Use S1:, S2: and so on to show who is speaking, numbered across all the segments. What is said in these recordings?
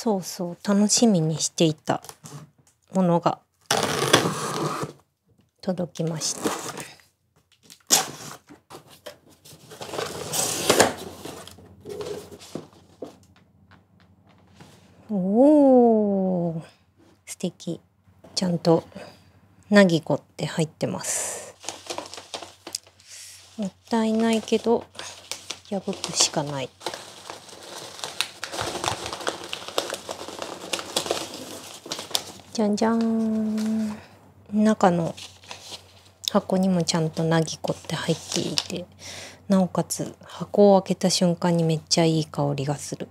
S1: そうそう楽しみにしていたものが届きました。おお素敵。ちゃんとなぎこって入ってます。もったいないけど破くしかない。じゃんじゃん。中の箱にもちゃんとなぎこって入っていてなおかつ箱を開けた瞬間にめっちゃいい香りがする。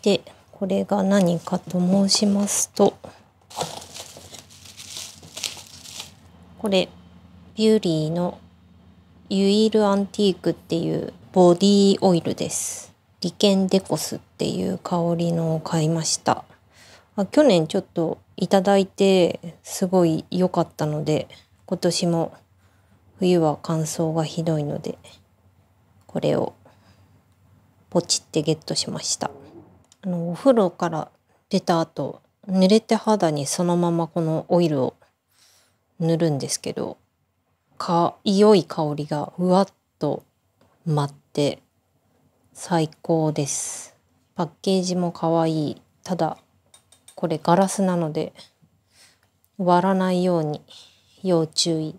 S1: でこれが何かと申しますとこれビューリーのユイールアンティークっていうボディオイルです。リケンデコスっていう香りのを買いました。あ去年ちょっといただいてすごい良かったので今年も冬は乾燥がひどいのでこれをポチってゲットしました。あのお風呂から出た後濡れて肌にそのままこのオイルを塗るんですけどか良い香りがふわっと舞って最高です。パッケージも可愛い。ただこれガラスなので割らないように要注意。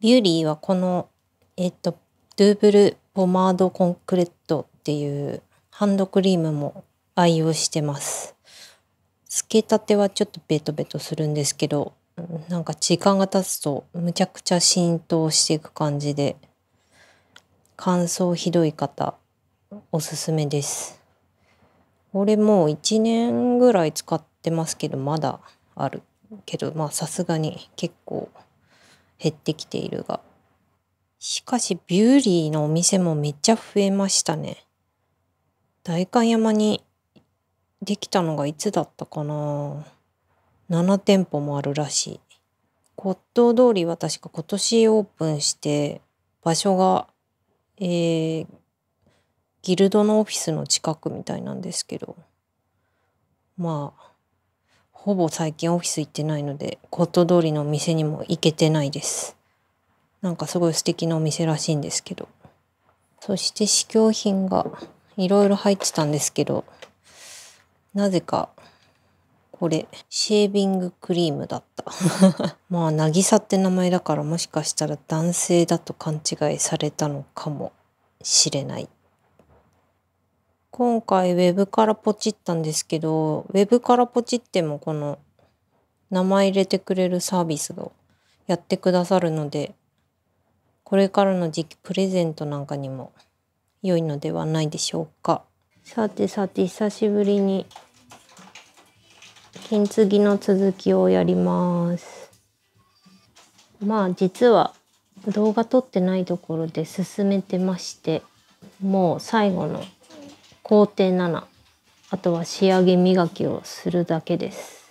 S1: BULY はこのえっと Double Pommade Concrète っていうハンドクリームも愛用してます。つけたてはちょっとベトベトするんですけどなんか時間が経つとむちゃくちゃ浸透していく感じで乾燥ひどい方おすすめです。これもう1年ぐらい使ってますけどまだあるけどまあさすがに結構減ってきているが。しかしビューリーのお店もめっちゃ増えましたね。代官山にできたのがいつだったかな。7店舗もあるらしい。骨董通りは確か今年オープンして場所がえー、ギルドのオフィスの近くみたいなんですけど。まあほぼ最近オフィス行ってないので骨董通りのお店にも行けてないです。なんかすごい素敵なお店らしいんですけど。そして試供品がいろいろ入ってたんですけどなぜかこれシェービングクリームだった。まあ渚って名前だからもしかしたら男性だと勘違いされたのかもしれない。今回ウェブからポチったんですけどウェブからポチってもこの名前入れてくれるサービスをやってくださるのでこれからの時期プレゼントなんかにも良いのではないでしょうか。さてさて久しぶりに金継ぎの続きをやります。まあ実は動画撮ってないところで進めてましてもう最後の工程7あとは仕上げ磨きをするだけです。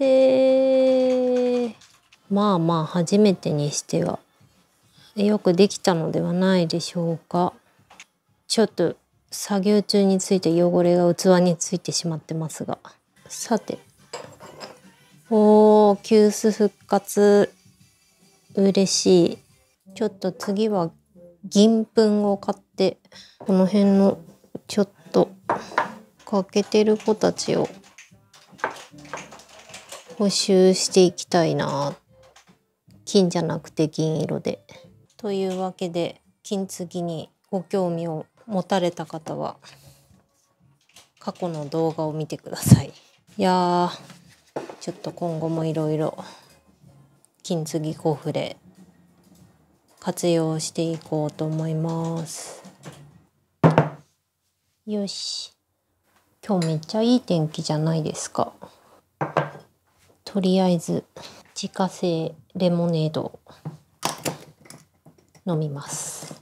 S1: 完成まあまあ初めてにしては。よくできたのではないでしょうか。ちょっと作業中について汚れが器についてしまってますが。さて。おー急須復活。嬉しい。ちょっと次は銀粉を買ってこの辺のちょっと欠けてる子たちを補修していきたいな金じゃなくて銀色で。というわけで金継ぎにご興味を持たれた方は過去の動画を見てください。いやーちょっと今後もいろいろ金継ぎコフレ活用していこうと思いますよし今日めっちゃいい天気じゃないですかとりあえず自家製レモネード飲みます。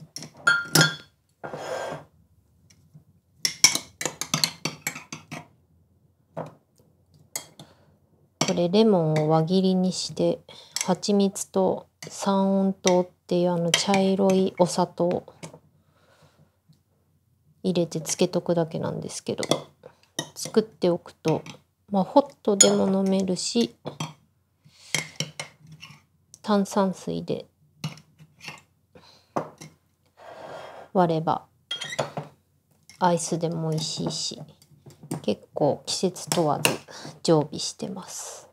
S1: これレモンを輪切りにして蜂蜜と三温糖っていうあの茶色いお砂糖入れてつけとくだけなんですけど作っておくとまあホットでも飲めるし炭酸水で割ればアイスでも美味しいし結構季節問わず常備してます。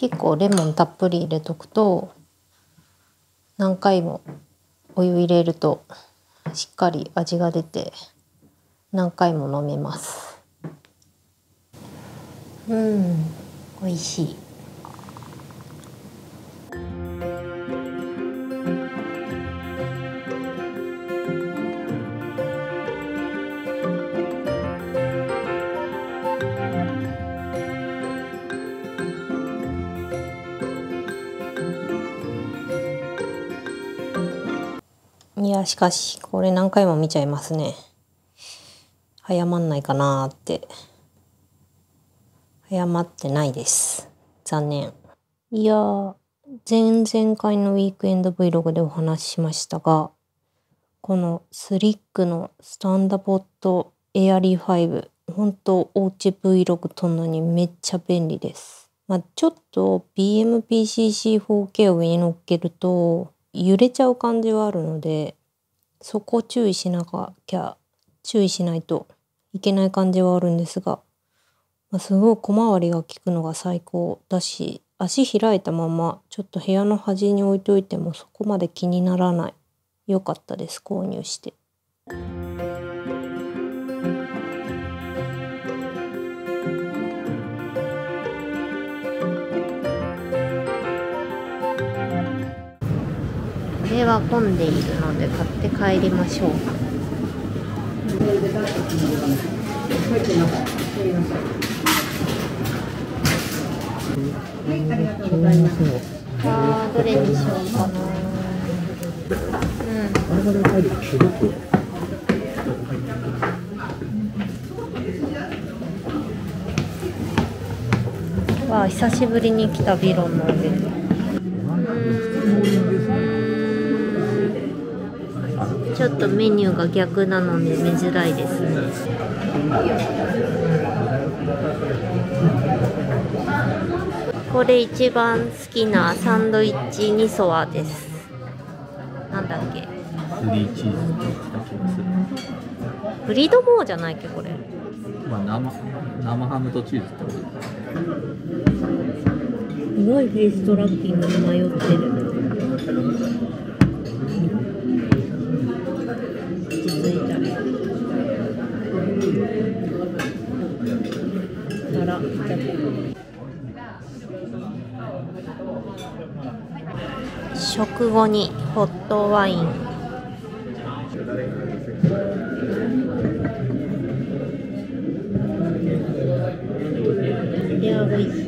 S1: 結構レモンたっぷり入れとくと何回もお湯入れるとしっかり味が出て何回も飲めます。うん美味しい。しかしこれ何回も見ちゃいますね。早まんないかなーって。早まってないです。残念。いやー前々回のウィークエンド Vlog でお話ししましたがこのスリックのスタンダポットエアリー5本当おうち Vlog 撮るのにめっちゃ便利です。まあちょっと BMPCC4K を上に乗っけると揺れちゃう感じはあるのでそこ注意しなきゃ注意しないといけない感じはあるんですが、まあ、すごい小回りが利くのが最高だし足開いたままちょっと部屋の端に置いといてもそこまで気にならない良かったです購入して。これは混んでいるので買って帰りましょう。はい。あーどれにしようか？な。うん。わあ久しぶりに来たビロンのお弁ちょっとメニューが逆なので見づらいですね。これ一番好きなサンドイッチニソワです。なんだっけ？
S2: フリーチーズって言ってた気がする。
S1: ブリードモーじゃないっけこれ？
S2: まあ生生ハムとチーズってこと
S1: すごいフェイストラッキングに迷ってる。から食後にホットワイン。いやおいし